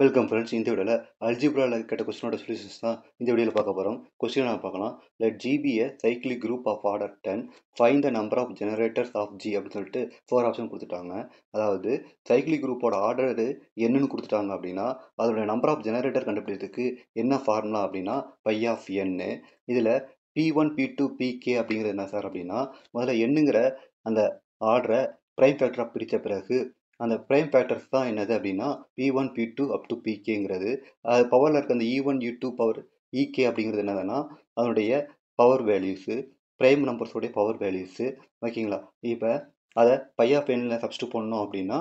Welcome friends இந்த வீடியோவில் அல்ஜிப்ராவில் கேட்ட கொஸ்டினோட சொல்யூஷன்ஸ் தான் இந்த வீடியோவில் பார்க்க போகிறோம் கொஸ்டின் நான் பார்க்கலாம். Let G be a cyclic group of order ten find the number of generators of G அப்படின்னு சொல்லிட்டு ஃபோர் ஆப்ஷன் கொடுத்துட்டாங்க. அதாவது சைக்கிளிக் குரூப்போட ஆர்டர் என்னன்னு கொடுத்துட்டாங்க அப்படின்னா அதோட நம்பர் ஆஃப் ஜெனரேட்டர் கண்டுபிடிக்கிறதுக்கு என்ன ஃபார்முலா அப்படின்னா பை ஆஃப் என்னு இதில் P one P two P K அப்படிங்கிறது என்ன சார் அப்படின்னா முதல்ல எண்ணுங்கிற அந்த ஆர்டரை ப்ரைம் ஃபேக்டராக பிரித்த பிறகு அந்த ப்ரைம் ஃபேக்டர்ஸ் தான் என்னது அப்படின்னா P one P two up to பிகேங்கிறது அது பவரில் இருக்க அந்த E one E two power E K அப்படிங்கிறது என்னதுன்னா அதனுடைய பவர் வேல்யூஸு ப்ரைம் நம்பர்ஸோடைய பவர் வேல்யூஸு ஓகேங்களா இப்போ அதை பை ஆஃப் எண்ணில் சப்ஸ்டியூட் பண்ணோம் அப்படின்னா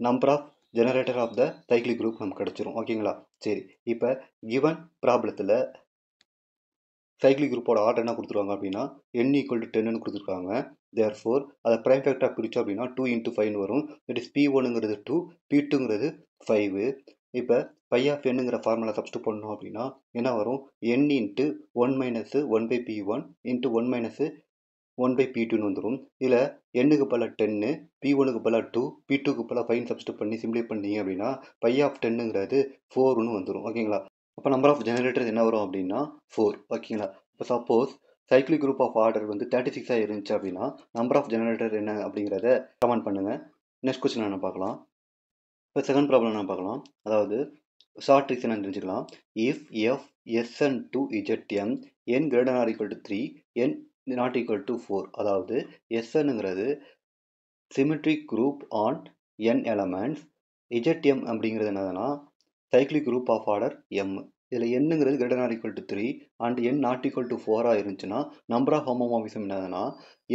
number of generator of the cyclic group நமக்கு கிடச்சிரும். ஓகேங்களா சரி. இப்போ கிவன் ப்ராப்ளத்தில் சைக்கிளிக் குரூப்போட ஆர்டர் என்ன கொடுத்துருவாங்க அப்படின்னா என் ஈக்குவல் டு டென்னு கொடுத்துருக்காங்க. தேர் ஃபோர் அதை ப்ரைம் ஃபேக்டராக பிரித்தோம் அப்படின்னா டூ இன்ட்டு ஃபைவ்னு வரும். இட் இஸ் பி ஒனுங்கிறது டூ பி டூங்கிறது ஃபைவு இப்போ பை ஆஃப் என்னுங்கிற ஃபார்முலா சப்ஸ்டியூட் பண்ணோம் அப்படின்னா என்ன வரும்? N into one minus one by P one into one minus one by P டூன்னு வந்துடும் இதில் எண்ணுக்கு பல டென்னு பி ஒனுக்கு பல டூ பி டூக்கு பல ஃபைன் சப்ஸ்டியூட் பண்ணி சிம்ப்ளை பண்ணீங்க அப்படின்னா பை ஆஃப் டென்னுங்கிறது ஃபோர்னு வந்துடும் ஓகேங்களா அப்போ நம்பர் ஆஃப் ஜெனரேட்டர்ஸ் என்ன வரும் அப்படின்னா ஃபோர் ஓகேங்களா இப்போ suppose cyclic group of order வந்து தேர்ட்டி சிக்ஸாக இருந்துச்சு அப்படின்னா நம்பர் ஆஃப் ஜெனரேட்டர் என்ன அப்படிங்கிறத கமெண்ட் பண்ணுங்கள் நெக்ஸ்ட் கொஸ்டின் என்ன பார்க்கலாம். இப்போ செகண்ட் ப்ராப்ளம் என்ன பார்க்கலாம். அதாவது ஷார்ட் ட்ரிக்ஸ் என்ன தெரிஞ்சுக்கலாம். If F S N Z M N greater or equal to three N not equal to four அதாவது எஸ்என்னுங்கிறது symmetric group on N elements Z M அப்படிங்கிறது என்னதுன்னா cyclic group of order M இதில் என்னங்கிறது greater or equal to three and N not equal to ஃபோராக இருந்துச்சுன்னா number of homomorphism என்னதுன்னா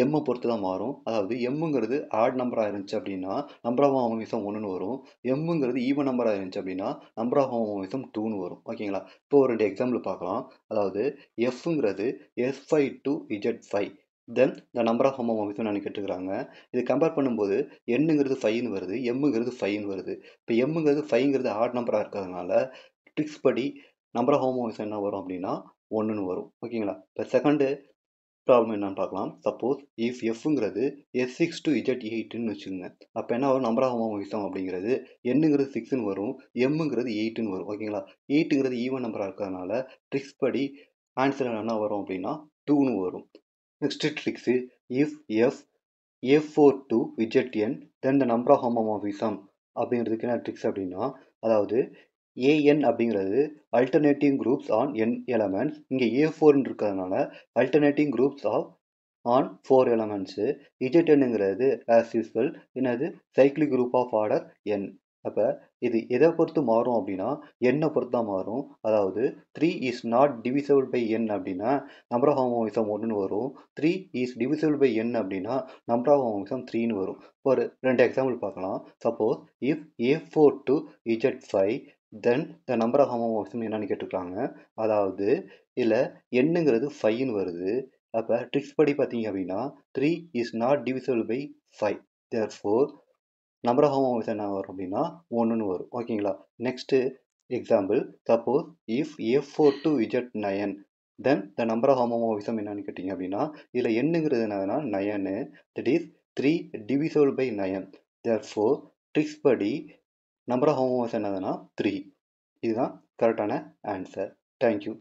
எம்மை பொறுத்து தான் மாறும். அதாவது எம்முங்கிறது ஆட் நம்பராக இருந்துச்சு அப்படின்னா நம்பர் ஆஃப் ஹோமோமிசம் ஒன்றுன்னு வரும். எம்முங்கிறது ஈவன் நம்பராக இருந்துச்சு அப்படின்னா நம்பர் ஆஃப் ஹோமோமிசம் டூன்னு வரும். ஓகேங்களா இப்போ ஒரு ரெண்டு எக்ஸாம்பிள் பார்க்கலாம். அதாவது எஃப்ங்கிறது S five to Z five then இந்த நம்பர் ஆஃப் ஹோமோமாஃபிசம் நான் கேட்டுக்கிறாங்க. இது கம்பேர் பண்ணும்போது எண்ணுங்கிறது ஃபைன்னு வருது எம்முங்கிறது ஃபைவ்னு வருது. இப்போ எம்முங்கிறது ஃபைங்கிறது ஆட் நம்பராக இருக்கிறதுனால ட்ரிக்ஸ் படி நம்பர் ஆஃப் ஹோமோமாஃபிசம் என்ன வரும் அப்படின்னா ஒன்றுன்னு வரும். ஓகேங்களா இப்போ செகண்டு ப்ராப்ளம் என்னன்னு பார்க்கலாம். சப்போஸ் இஃப் எஃப்ங்கிறது எஸ் சிக்ஸ் டு இஜட் எயிட்டுன்னு வச்சுக்கோங்க. அப்போ என்ன வரும்? நம்பர் ஆஃப் ஹோமோவிசம் அப்படிங்கிறது என்னுங்கிறது சிக்ஸ்னு வரும் எம்முங்கிறது எயிட்டுன்னு வரும். ஓகேங்களா எயிட்டுங்கிறது ஈவன் நம்பராக இருக்கிறதுனால ட்ரிக்ஸ் படி ஆன்சர் என்ன வரும் அப்படின்னா டூன்னு வரும். Next tricks if F A four to Z N then the number of homomorphism அப்படிங்கிறதுக்கு என்ன ட்ரிக்ஸ் அப்படின்னா அதாவது ஏஎன் அப்படிங்கிறது alternating groups on N elements இங்கே ஏ ஃபோர்னு இருக்கிறதுனால alternating groups of on four elements இஜெட்என்னுங்கிறது as usual என்னது? Cyclic group of order N அப்போ இது எதை பொறுத்து மாறும் அப்படின்னா எண்ணை பொறுத்து தான் மாறும். அதாவது three is not divisible by N அப்படின்னா நம்பர் ஆஃப் ஹோமோவிசம் ஒன்றுன்னு வரும். Three is divisible by N அப்படின்னா நம்பர் ஆஃப் ஹோமோவிசம் த்ரீன்னு வரும். ஒரு ரெண்டு எக்ஸாம்பிள் பார்க்கலாம். Suppose if A four to Z five then the number of homomorphism என்னன்னு கேட்டிருக்காங்க. அதாவது இல்லை எண்ணுங்கிறது ஃபைன்னு வருது. அப்போ ட்ரிக்ஸ் படி பார்த்தீங்க அப்படின்னா three is not divisible by five there four number of hom என்ன வரும் அப்படின்னா ஒன்றுன்னு வரும். ஓகேங்களா? Next example suppose if A four to Z nine then the number of homomorphism என்னன்னு கேட்டிங்க அப்படின்னா இதில் எண்ணுங்கிறது என்னதுன்னா nine that is three divisible by nine there four tricks படி நம்பர் ஆஃப் ஹோமோஸ் என்னதுன்னா த்ரீ இதுதான் கரெக்டான ஆன்சர் தேங்க்யூ